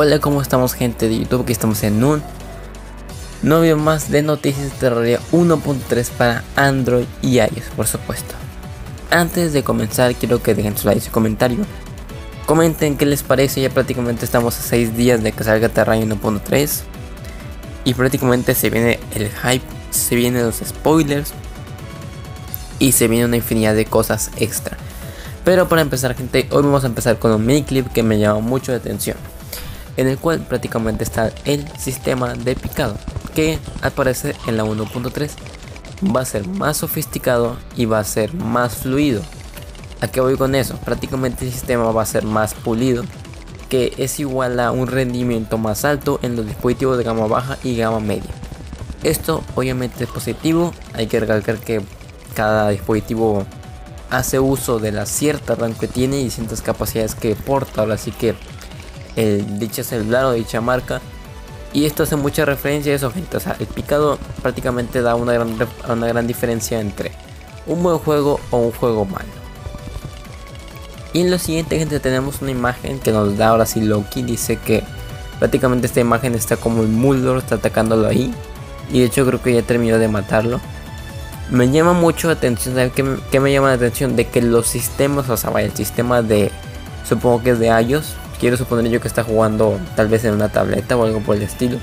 Hola, ¿cómo estamos gente de YouTube? Que estamos en un nuevo video más de Noticias de Terraria 1.3 para Android y iOS, por supuesto. Antes de comenzar, quiero que dejen su like y su comentario. Comenten qué les parece, ya prácticamente estamos a 6 días de que salga Terraria 1.3. Y prácticamente se viene el hype, se vienen los spoilers. Y se viene una infinidad de cosas extra. Pero para empezar gente, hoy vamos a empezar con un mini clip que me llama mucho la atención. En el cual prácticamente está el sistema de picado. Que al parecer en la 1.3 va a ser más sofisticado y va a ser más fluido. ¿A qué voy con eso? Prácticamente el sistema va a ser más pulido. Que es igual a un rendimiento más alto en los dispositivos de gama baja y gama media. Esto obviamente es positivo. Hay que recalcar que cada dispositivo hace uso de la cierta RAM que tiene y ciertas capacidades que porta. Ahora sí que el dicho celular o dicha marca. Y esto hace mucha referencia a eso, gente. O sea, el picado prácticamente da una gran, una gran diferencia entre un buen juego o un juego malo. Y en lo siguiente, gente, tenemos una imagen que nos da ahora sí Loki. Dice que prácticamente esta imagen está como el Muldor está atacándolo ahí. Y de hecho creo que ya terminó de matarlo. Me llama mucho la atención, ¿sabes qué, me llama la atención? De que los sistemas, o sea, vaya, el sistema de, supongo que es de iOS, quiero suponer yo que está jugando tal vez en una tableta o algo por el estilo.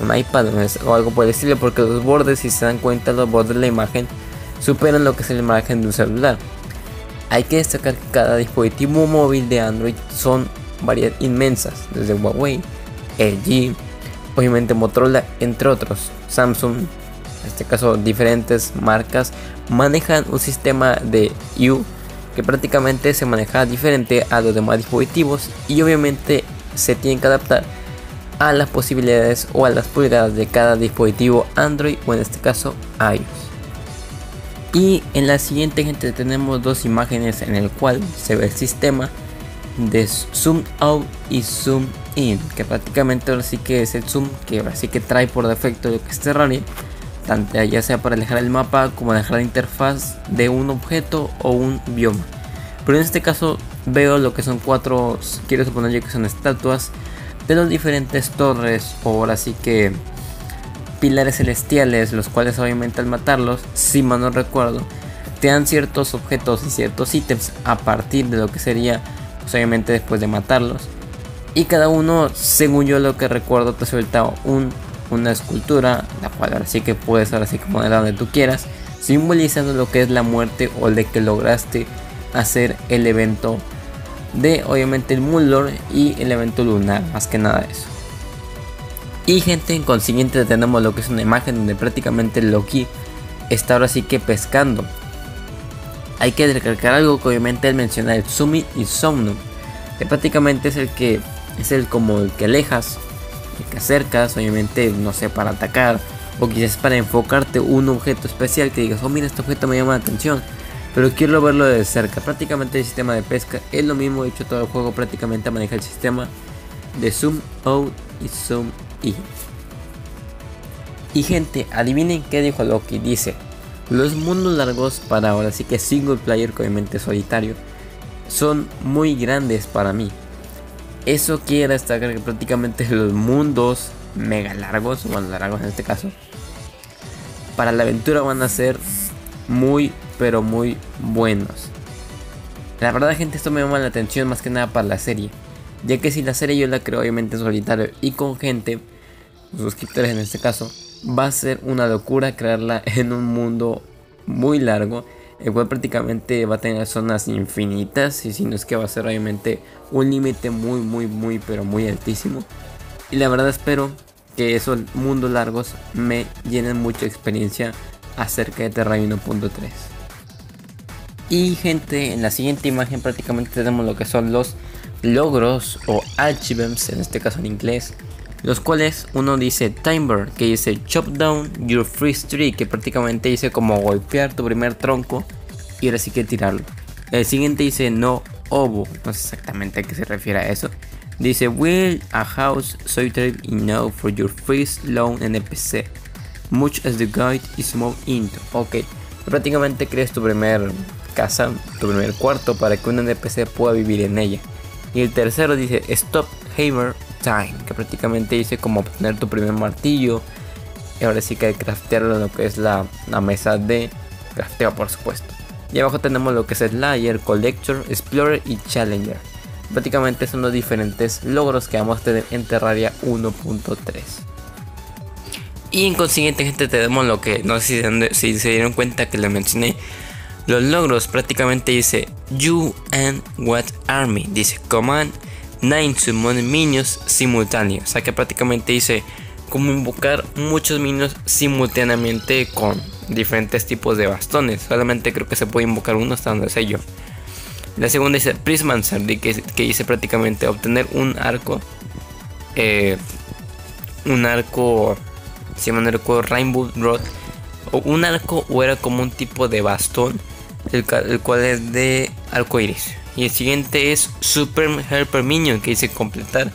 Un iPad o algo por el estilo. Porque los bordes, si se dan cuenta, los bordes de la imagen superan lo que es la imagen de un celular. Hay que destacar que cada dispositivo móvil de Android son varias inmensas. Desde Huawei, LG, obviamente Motorola, entre otros. Samsung, en este caso diferentes marcas, manejan un sistema de U que prácticamente se maneja diferente a los demás dispositivos y obviamente se tienen que adaptar a las posibilidades o a las pulgadas de cada dispositivo Android o en este caso iOS. Y en la siguiente gente tenemos dos imágenes en el cual se ve el sistema de zoom out y zoom in, que prácticamente ahora sí que es el zoom que ahora sí que trae por defecto lo que es Terraria ya sea para alejar el mapa como alejar la interfaz de un objeto o un bioma. Pero en este caso veo lo que son cuatro, quiero suponer yo que son estatuas de los diferentes torres o ahora sí que pilares celestiales, los cuales obviamente al matarlos, si mal no recuerdo, te dan ciertos objetos y ciertos ítems a partir de lo que sería, pues, obviamente después de matarlos. Y cada uno, según yo lo que recuerdo, te suelta un una escultura, la cual ahora sí que puedes ahora sí que ponerla donde tú quieras, simbolizando lo que es la muerte o de que lograste hacer el evento de obviamente el Muldor y el evento lunar, más que nada eso. Y gente, en consiguiente tenemos lo que es una imagen donde prácticamente Loki está ahora sí que pescando. Hay que recalcar algo que obviamente él menciona el Summit y Somnum, que prácticamente es el que es el como el que alejas que acercas, obviamente, no sé, para atacar o quizás para enfocarte un objeto especial que digas, oh mira, este objeto me llama la atención, pero quiero verlo de cerca. Prácticamente el sistema de pesca es lo mismo, hecho todo el juego prácticamente maneja el sistema de zoom out y zoom in. Y gente, adivinen qué dijo Loki, dice, los mundos largos para ahora sí que single player, obviamente solitario, son muy grandes para mí. Eso quiere destacar que prácticamente los mundos mega largos, bueno largos en este caso, para la aventura van a ser muy pero muy buenos. La verdad gente esto me llama la atención más que nada para la serie. Ya que si la serie yo la creo obviamente en solitario y con gente, suscriptores en este caso, va a ser una locura crearla en un mundo muy largo el cual prácticamente va a tener zonas infinitas y si no es que va a ser obviamente un límite muy muy muy pero muy altísimo. Y la verdad espero que esos mundos largos me llenen mucha experiencia acerca de Terraria 1.3 y gente en la siguiente imagen prácticamente tenemos lo que son los logros o achievements en este caso en inglés los cuales uno dice Timber, que dice Chop Down Your Free Tree, que prácticamente dice como golpear tu primer tronco y ahora sí que tirarlo. El siguiente dice No Obo, no sé exactamente a qué se refiere a eso. Dice Will a house trade enough for your first loan NPC, much as the guide is moved into. Ok, prácticamente creas tu primer casa, tu primer cuarto para que un NPC pueda vivir en ella. Y el tercero dice Stop Hammer Que prácticamente dice como obtener tu primer martillo. Y ahora sí que hay que craftearlo en lo que es la, mesa de crafteo, por supuesto. Y abajo tenemos lo que es Slayer, Collector, Explorer y Challenger. Prácticamente son los diferentes logros que vamos a tener en Terraria 1.3. Y en consiguiente, gente, tenemos lo que no sé si, se dieron cuenta que les mencioné. Los logros prácticamente dice You and What Army. Dice Command 9 Summon Minions simultáneos. O sea que prácticamente dice cómo invocar muchos minions simultáneamente con diferentes tipos de bastones. Solamente creo que se puede invocar uno hasta donde sé. La segunda dice Prismancer, que, que dice prácticamente obtener un arco. Eh, un arco. Se llama un arco Rainbow Rod. O un arco o era como un tipo de bastón. El, cual es de arco iris. Y el siguiente es Super Helper Minion. Que dice completar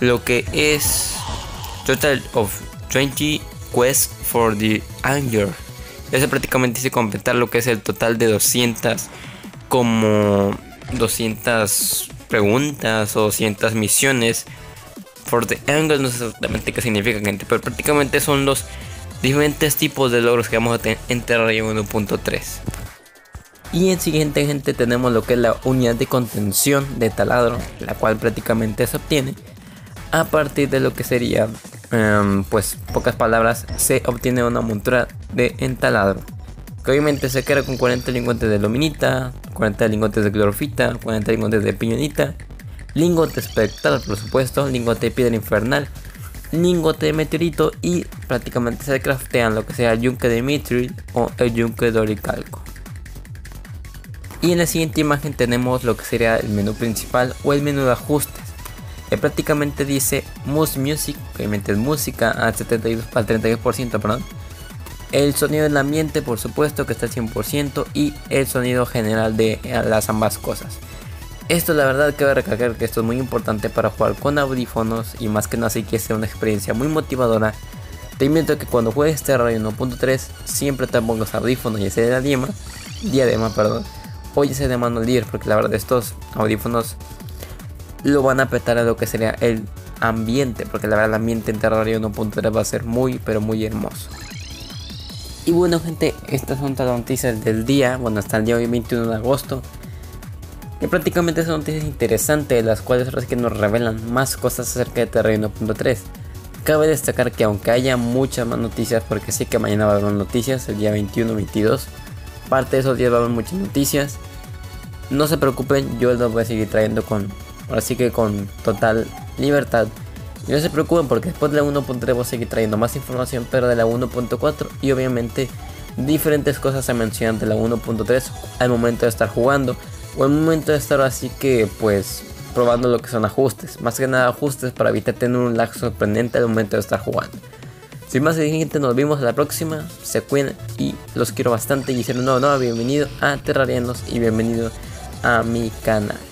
lo que es Total of 20 Quests for the Anger. Ese prácticamente dice completar lo que es el total de 200 como 200 preguntas o 200 misiones. For the Angle no sé exactamente qué significa, gente, pero prácticamente son los diferentes tipos de logros que vamos a tener en Terraria 1.3. Y en siguiente, gente, tenemos lo que es la unidad de contención de taladro, la cual prácticamente se obtiene a partir de lo que sería, em, pues, pocas palabras, se obtiene una montura de entaladro obviamente se queda con 40 lingotes de luminita, 40 lingotes de clorofita, 40 lingotes de piñonita, lingote espectral por supuesto, lingote de piedra infernal, lingote de meteorito y prácticamente se craftean lo que sea el yunque de mithril o el yunque de oricalco. Y en la siguiente imagen tenemos lo que sería el menú principal o el menú de ajustes. Que prácticamente dice Moose Music, obviamente es música al 72 al 32%, perdón el sonido del ambiente, por supuesto, que está al 100%. Y el sonido general de las ambas cosas. Esto la verdad que a recalcar que esto es muy importante para jugar con audífonos y más que nada si quieres una experiencia muy motivadora. Te invito a que cuando juegues Terraria 1.3 siempre te pongas audífonos, ya sea de la diadema, perdón, sea de mano líder, porque la verdad estos audífonos lo van a petar a lo que sería el ambiente, porque la verdad el ambiente en Terraria 1.3 va a ser muy pero muy hermoso. Y bueno gente, estas son todas las noticias del día, bueno hasta el día hoy 21 de agosto. Y prácticamente son noticias interesantes, las cuales que nos revelan más cosas acerca de Terreno 1.3. Cabe destacar que aunque haya muchas más noticias, porque sé que mañana va a haber noticias, el día 21, 22, parte de esos días va a haber muchas noticias. No se preocupen, yo los voy a seguir trayendo con, ahora sí que con total libertad y no se preocupen porque después de la 1.3 voy a seguir trayendo más información, pero de la 1.4 y obviamente diferentes cosas se mencionan de la 1.3 al momento de estar jugando o al momento de estar así que pues probando lo que son ajustes. Más que nada ajustes para evitar tener un lag sorprendente al momento de estar jugando. Sin más gente, nos vemos a la próxima. Se cuiden y los quiero bastante. Y si no, no, bienvenido a Terrarianos y bienvenido a mi canal.